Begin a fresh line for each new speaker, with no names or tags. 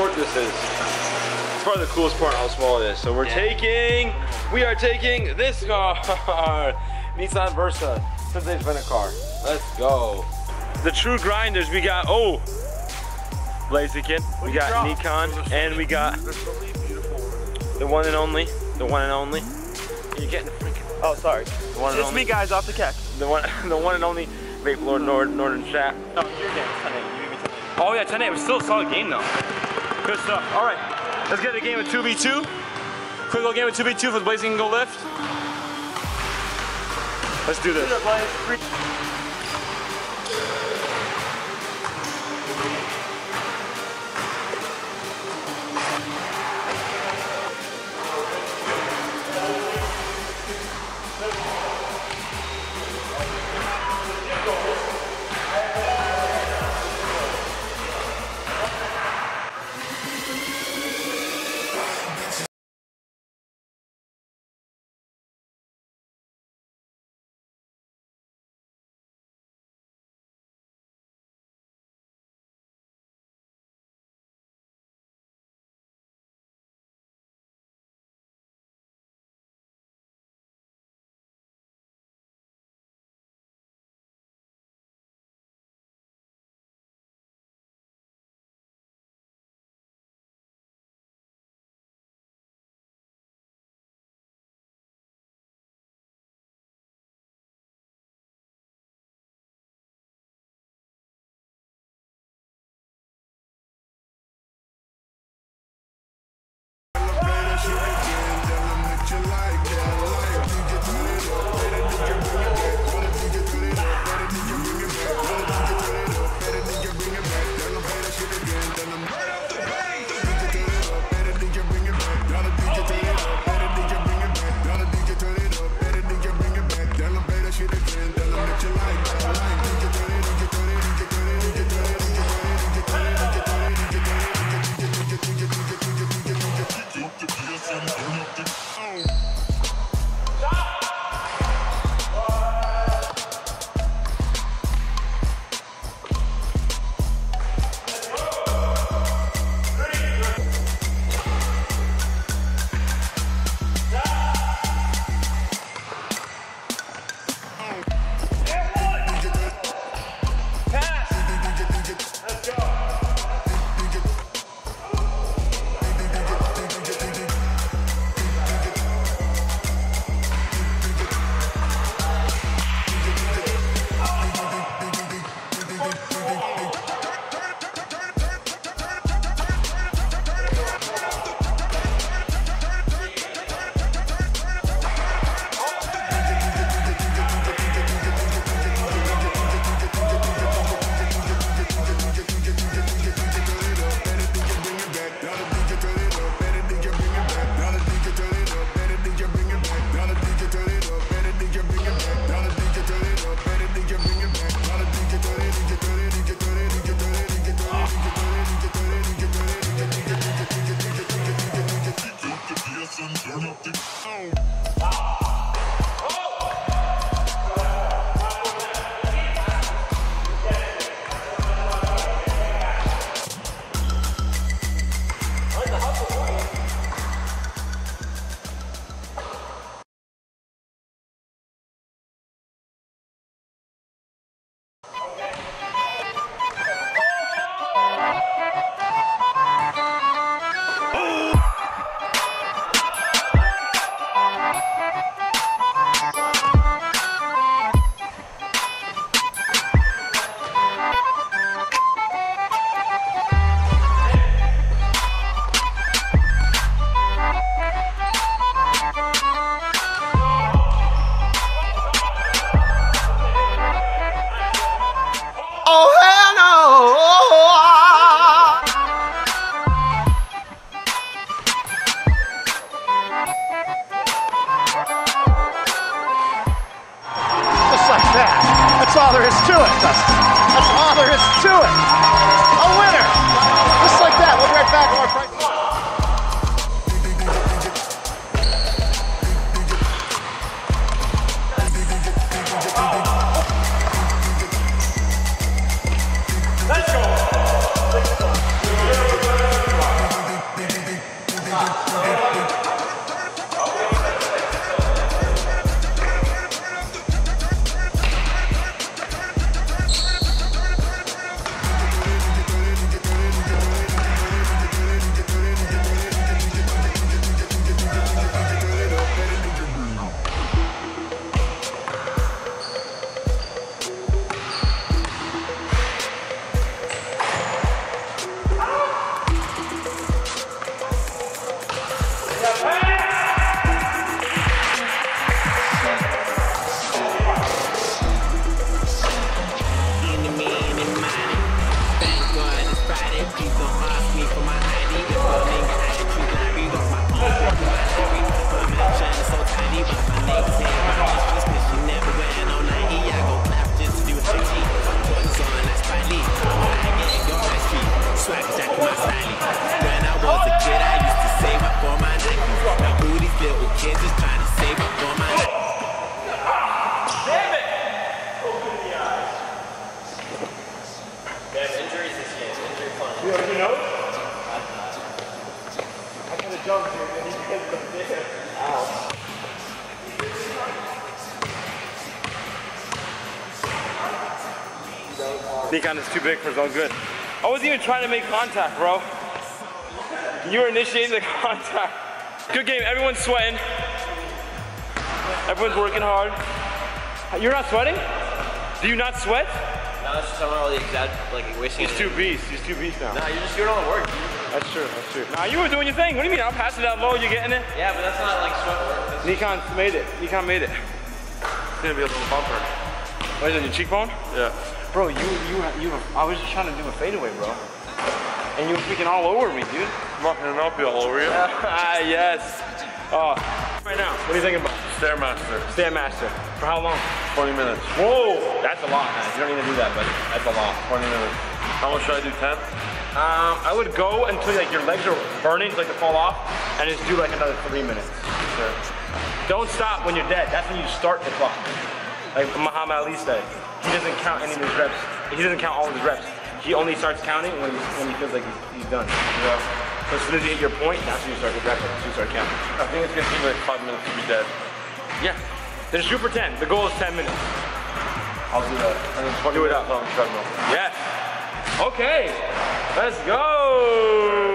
short this is. It's probably the coolest part how small it is. So we're
Yeah.
taking, we are taking this car, Nissan Versa. Sunday's been a car. Let's go. The true grinders, we got, oh, Blaziken, we got Nikan, and we got the one and only, the one and only. You're getting the freaking,
Oh, sorry.
the one and
It's
only,
me, guys, off the keck.
the one, the one and only Vape Lord Nord, Northern Chat.
No, your game. It's 10 You gave me 10
Oh yeah, 10 8 was still a solid game though. Good stuff. All right, let's get a game of 2v2. Quick little game of 2v2 for the Blazing Eagle Lift. Let's do this. all there is to it, That's all there is to it. Nikan is too big for his own good. I wasn't even trying to make contact, bro. You were initiating the contact. Good game. Everyone's sweating. Everyone's working hard. You're not sweating? Do you not sweat?
No, it's just I'm not really exact, like wasting
He's two beasts. He's two beasts now.
Nah, you're just doing all the work.
That's true. That's true. Nah, you were doing your thing. What do you mean? I'm passing that low. You're getting it.
Yeah, but that's not like sweat work. That's
Nikan made it. Nikan made it. It's gonna be a little bumper. What is it? Your cheekbone?
Yeah.
Bro, you you you. I was just trying to do a fadeaway, bro. And you were freaking all over me, dude.
I'm not gonna not be all over you.
Ah, yes. Oh, right now. What are you thinking about?
Stairmaster.
Stairmaster. For how long?
20 minutes.
Whoa, that's a lot, man. You don't need to do that, but that's a lot.
20 minutes. How much should I do? 10?
Um, I would go until like your legs are burning, like to fall off, and just do like another three minutes.
Okay.
Don't stop when you're dead. That's when you start the clock. Like Muhammad Ali said, he doesn't count any of his reps. He doesn't count all of his reps. He only starts counting when, when he feels like he's, he's done. So as soon as you hit your point, that's when you start repping. That's when you start counting.
I think it's gonna take like 5 minutes to be dead.
Yeah. Then shoot for 10. The goal is 10 minutes.
I'll do that. And then 20
Do it up.
on the treadmill.
Yes. Okay. Let's go.